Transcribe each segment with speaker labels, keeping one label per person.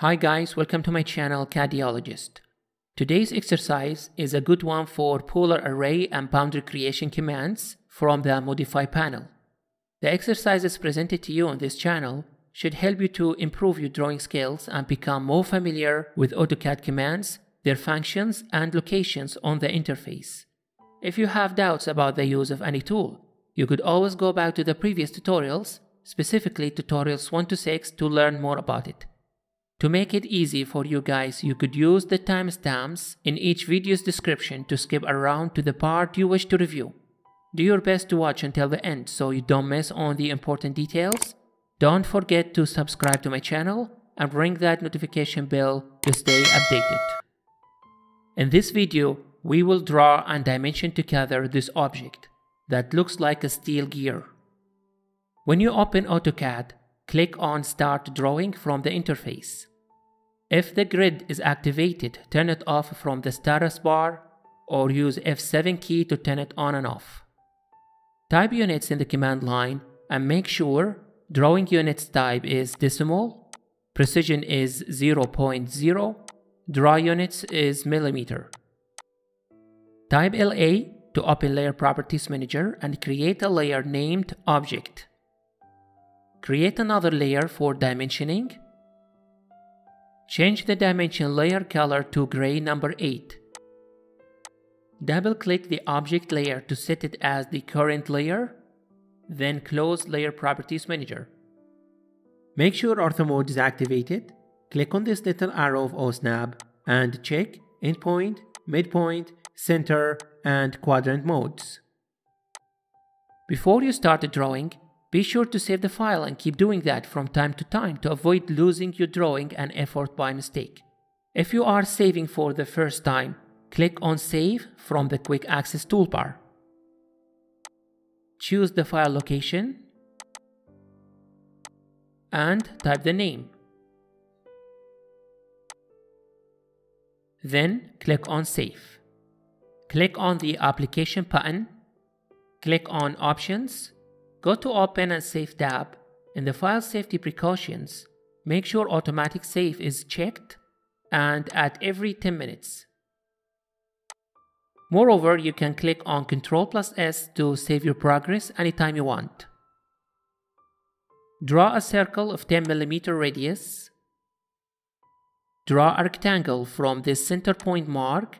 Speaker 1: Hi guys, welcome to my channel CADiologist. Today's exercise is a good one for polar array and boundary creation commands from the Modify panel. The exercises presented to you on this channel should help you to improve your drawing skills and become more familiar with AutoCAD commands, their functions, and locations on the interface. If you have doubts about the use of any tool, you could always go back to the previous tutorials, specifically tutorials 1 to 6 to learn more about it. To make it easy for you guys, you could use the timestamps in each video's description to skip around to the part you wish to review. Do your best to watch until the end so you don't miss on the important details. Don't forget to subscribe to my channel and ring that notification bell to stay updated. In this video, we will draw and dimension together this object that looks like a steel gear. When you open AutoCAD, click on Start Drawing from the interface. If the grid is activated, turn it off from the status bar or use F7 key to turn it on and off. Type units in the command line and make sure drawing units type is decimal, precision is 0.0, draw units is millimeter. Type LA to open Layer Properties Manager and create a layer named Object. Create another layer for dimensioning Change the dimension layer color to gray number 8. Double click the object layer to set it as the current layer, then close Layer Properties Manager. Make sure Ortho Mode is activated. Click on this little arrow of OSNAP and check Endpoint, Midpoint, Center, and Quadrant modes. Before you start the drawing, be sure to save the file and keep doing that from time to time to avoid losing your drawing and effort by mistake. If you are saving for the first time, click on Save from the Quick Access toolbar. Choose the file location and type the name. Then click on Save. Click on the Application button, click on Options, Go to Open and Save tab. In the File Safety Precautions, make sure Automatic Save is checked and at every 10 minutes. Moreover, you can click on Ctrl plus S to save your progress anytime you want. Draw a circle of 10mm radius. Draw a rectangle from this center point mark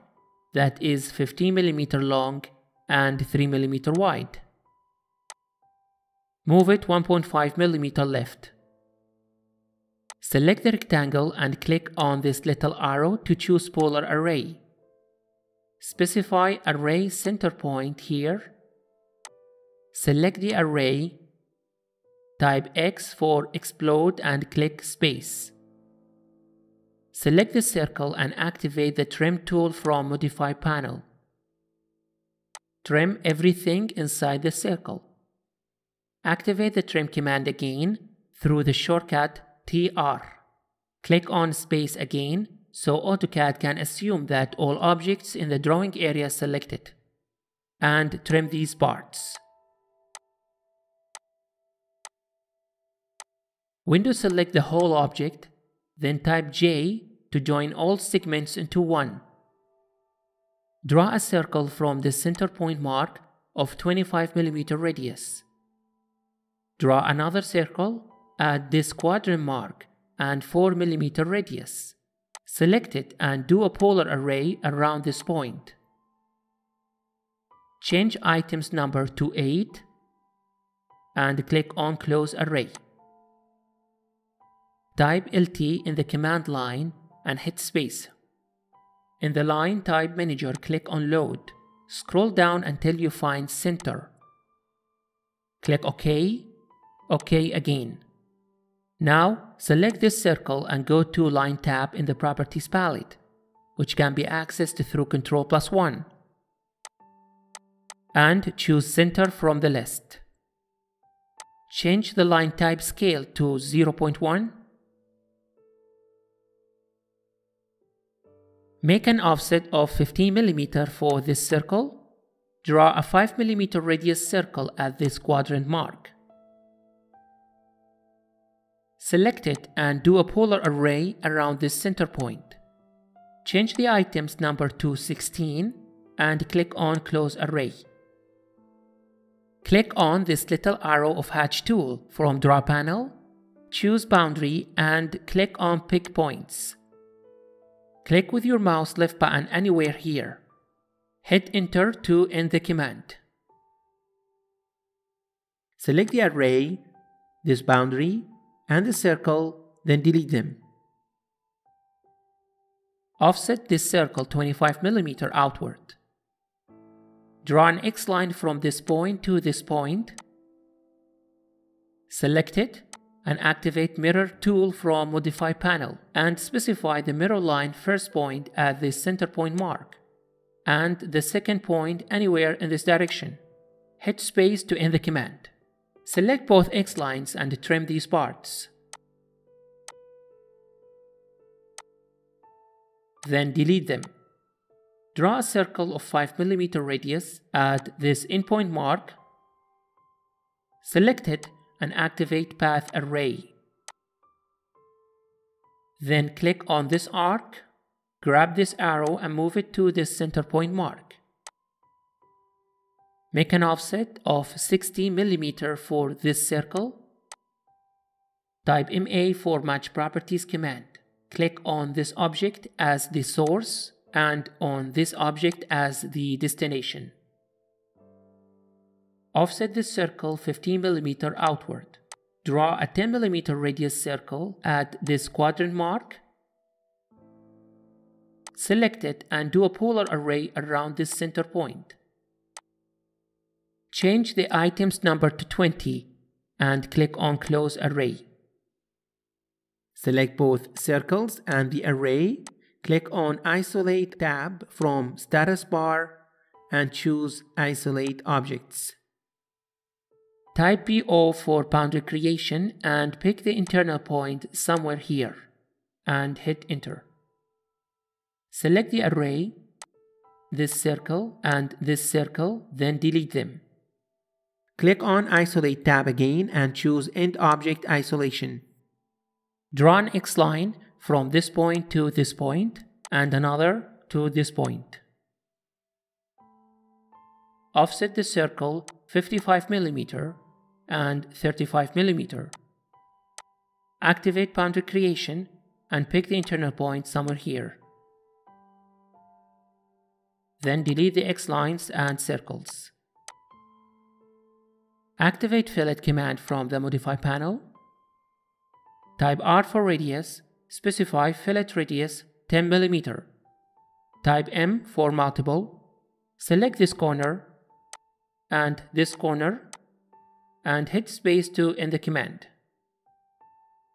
Speaker 1: that is 15mm long and 3mm wide. Move it 1.5 mm left. Select the rectangle and click on this little arrow to choose polar array. Specify array center point here. Select the array. Type X for explode and click space. Select the circle and activate the trim tool from modify panel. Trim everything inside the circle. Activate the trim command again through the shortcut TR. Click on space again so AutoCAD can assume that all objects in the drawing area selected. And trim these parts. Windows select the whole object, then type J to join all segments into one. Draw a circle from the center point mark of 25mm radius. Draw another circle at this quadrant mark and 4mm radius. Select it and do a polar array around this point. Change items number to 8 and click on close array. Type LT in the command line and hit space. In the line type manager click on load. Scroll down until you find center. Click OK OK again. Now, select this circle and go to Line tab in the Properties palette, which can be accessed through Ctrl plus 1. And choose Center from the list. Change the line type scale to 0.1. Make an offset of 15mm for this circle. Draw a 5mm radius circle at this quadrant mark. Select it and do a polar array around this center point. Change the item's number to 16 and click on Close Array. Click on this little arrow of Hatch tool from Draw Panel, choose Boundary and click on Pick Points. Click with your mouse left button anywhere here. Hit Enter to end the command. Select the array, this boundary, and the circle, then delete them. Offset this circle 25mm outward. Draw an X line from this point to this point. Select it and activate Mirror tool from Modify panel and specify the mirror line first point at the center point mark and the second point anywhere in this direction. Hit space to end the command. Select both X lines and trim these parts. Then delete them. Draw a circle of 5mm radius at this endpoint mark. Select it and activate Path Array. Then click on this arc, grab this arrow and move it to this center point mark. Make an offset of 60 mm for this circle. Type MA for Match Properties command. Click on this object as the source and on this object as the destination. Offset this circle 15 mm outward. Draw a 10 mm radius circle at this quadrant mark. Select it and do a polar array around this center point. Change the item's number to 20 and click on Close Array. Select both circles and the array Click on Isolate tab from Status bar and choose Isolate Objects. Type BO for boundary creation and pick the internal point somewhere here and hit enter. Select the array, this circle and this circle, then delete them. Click on Isolate tab again and choose End Object Isolation. Draw an X line from this point to this point and another to this point. Offset the circle 55 mm and 35 mm. Activate boundary creation and pick the internal point somewhere here. Then delete the X lines and circles. Activate fillet command from the modify panel. Type R for radius specify fillet radius 10 mm. Type M for multiple. Select this corner and this corner and hit space to end the command.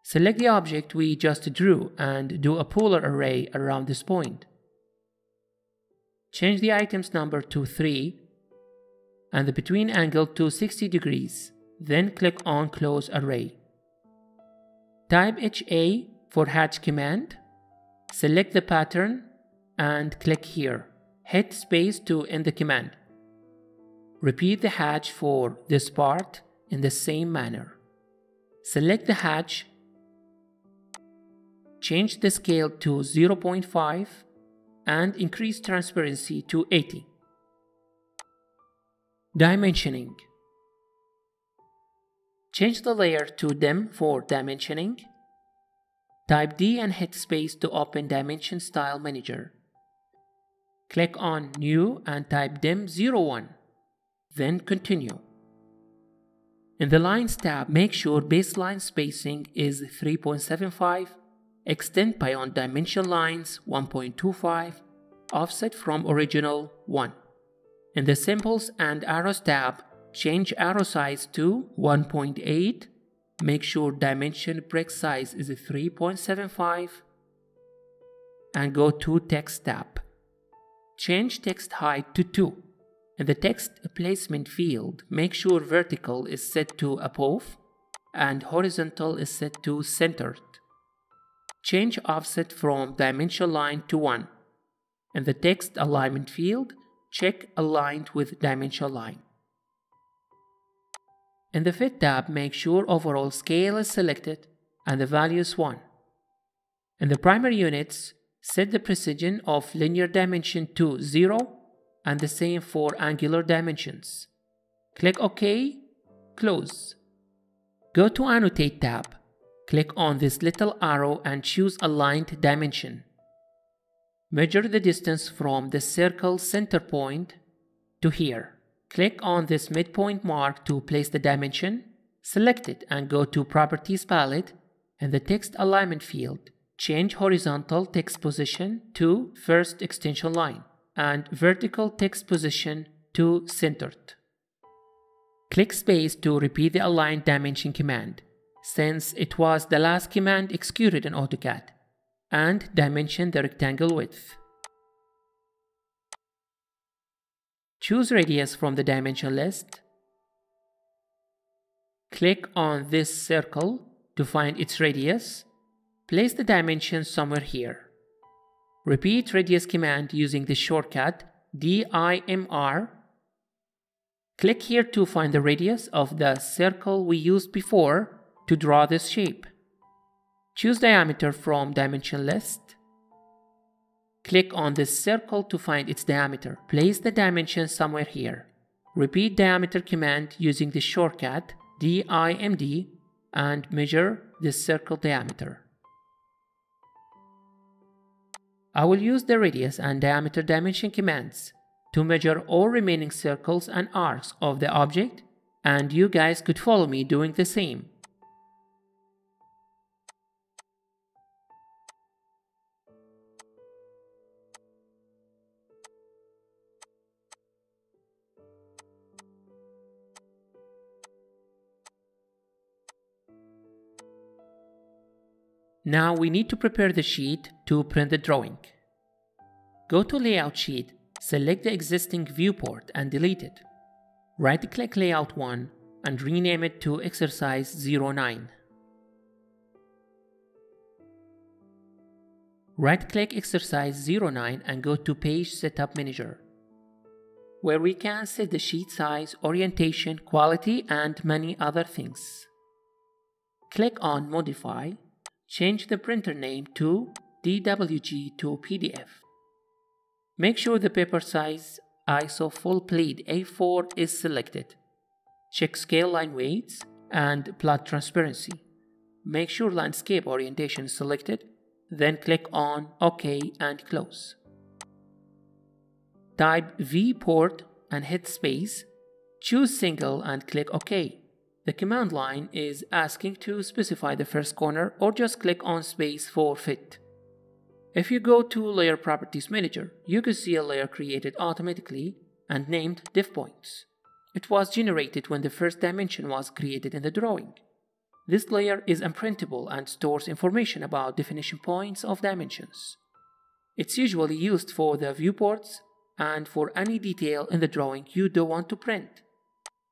Speaker 1: Select the object we just drew and do a polar array around this point. Change the item's number to 3 and the between angle to 60 degrees. Then click on Close Array. Type HA for hatch command, select the pattern and click here. Hit space to end the command. Repeat the hatch for this part in the same manner. Select the hatch, change the scale to 0.5 and increase transparency to 80. Dimensioning Change the layer to dim for dimensioning Type D and hit space to open Dimension Style Manager. Click on New and type dim01. Then continue. In the Lines tab, make sure baseline spacing is 3.75, extend beyond dimension lines 1.25, offset from original 1. In the Symbols and Arrows tab, change arrow size to 1.8 Make sure dimension break size is 3.75 and go to text tab. Change text height to 2. In the text placement field, make sure vertical is set to above and horizontal is set to centered. Change offset from dimension line to 1. In the text alignment field, check aligned with dimension line. In the Fit tab, make sure overall scale is selected and the value is 1. In the primary units, set the precision of linear dimension to 0 and the same for angular dimensions. Click OK, close. Go to Annotate tab. Click on this little arrow and choose Aligned Dimension. Measure the distance from the circle center point to here. Click on this midpoint mark to place the dimension. Select it and go to Properties palette in the Text Alignment field. Change horizontal text position to first extension line and vertical text position to centered. Click space to repeat the align dimension command, since it was the last command executed in AutoCAD, and dimension the rectangle width. Choose radius from the dimension list. Click on this circle to find its radius. Place the dimension somewhere here. Repeat radius command using the shortcut DIMR. Click here to find the radius of the circle we used before to draw this shape. Choose diameter from dimension list. Click on this circle to find its diameter. Place the dimension somewhere here. Repeat diameter command using the shortcut DIMD and measure this circle diameter. I will use the radius and diameter dimension commands to measure all remaining circles and arcs of the object and you guys could follow me doing the same. Now we need to prepare the sheet to print the drawing. Go to Layout Sheet, select the existing viewport and delete it. Right-click Layout 1 and rename it to Exercise 09. Right-click Exercise 09 and go to Page Setup Manager, where we can set the sheet size, orientation, quality, and many other things. Click on Modify Change the printer name to DWG to PDF. Make sure the paper size ISO full plate A4 is selected. Check scale line weights and plot transparency. Make sure landscape orientation is selected, then click on OK and close. Type viewport and hit space. Choose single and click OK. The command line is asking to specify the first corner or just click on space for fit. If you go to Layer Properties Manager, you can see a layer created automatically and named Defpoints. It was generated when the first dimension was created in the drawing. This layer is unprintable and stores information about definition points of dimensions. It's usually used for the viewports and for any detail in the drawing you don't want to print.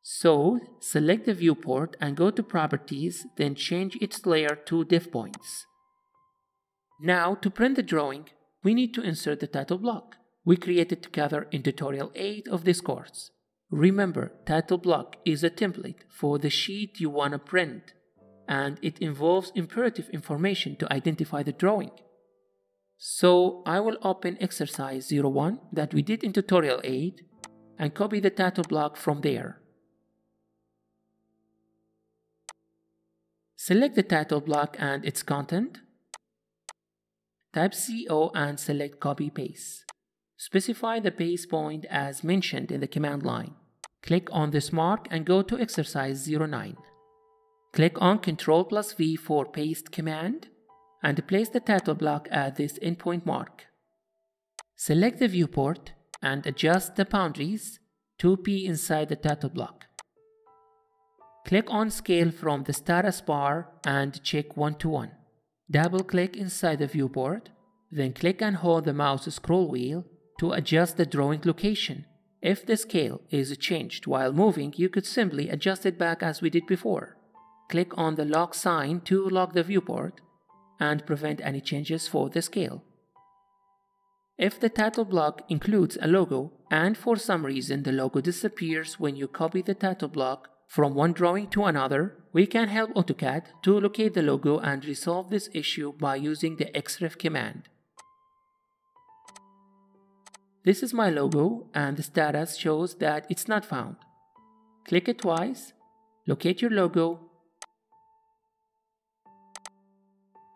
Speaker 1: So select the viewport and go to properties, then change its layer to Defpoints. Now to print the drawing, we need to insert the title block we created together in tutorial 8 of this course. Remember, title block is a template for the sheet you want to print, and it involves imperative information to identify the drawing. So I will open exercise 01 that we did in tutorial 8 and copy the title block from there. Select the title block and its content. Type CO and select copy paste. Specify the paste point as mentioned in the command line. Click on this mark and go to exercise 09. Click on Ctrl plus V for paste command and place the title block at this endpoint mark. Select the viewport and adjust the boundaries to be inside the title block. Click on Scale from the status bar and check 1 to 1. Double click inside the viewport, then click and hold the mouse scroll wheel to adjust the drawing location. If the scale is changed while moving, you could simply adjust it back as we did before. Click on the lock sign to lock the viewport and prevent any changes for the scale. If the title block includes a logo and for some reason the logo disappears when you copy the title block from one drawing to another, we can help AutoCAD to locate the logo and resolve this issue by using the xref command. This is my logo and the status shows that it's not found. Click it twice, locate your logo,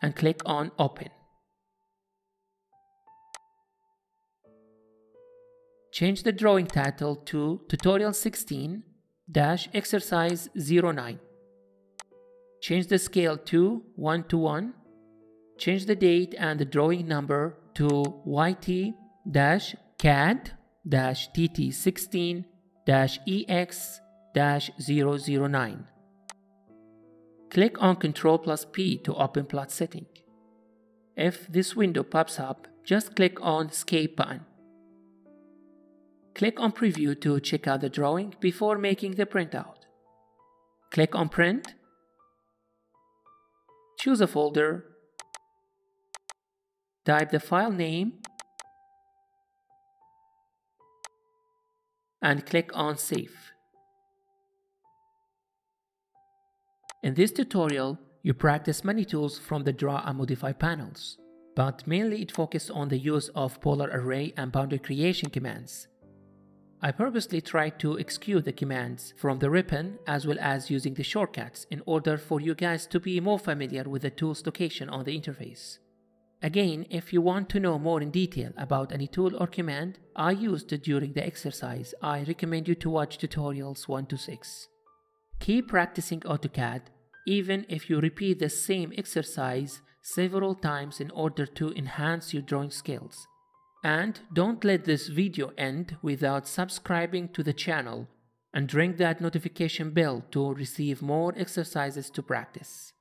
Speaker 1: and click on Open. Change the drawing title to Tutorial 16 Exercise 09. Change the scale to 1 to 1. Change the date and the drawing number to YT dash CAD dash TT16 dash EX dash 009. Click on Ctrl plus P to open plot setting. If this window pops up, just click on Escape button. Click on Preview to check out the drawing before making the printout. Click on Print. Choose a folder. Type the file name and click on Save. In this tutorial, you practice many tools from the Draw and Modify panels, but mainly it focused on the use of polar array and boundary creation commands. I purposely tried to execute the commands from the ribbon as well as using the shortcuts in order for you guys to be more familiar with the tool's location on the interface. Again, if you want to know more in detail about any tool or command I used during the exercise, I recommend you to watch tutorials 1 to 6. Keep practicing AutoCAD even if you repeat the same exercise several times in order to enhance your drawing skills. And don't let this video end without subscribing to the channel and ring that notification bell to receive more exercises to practice.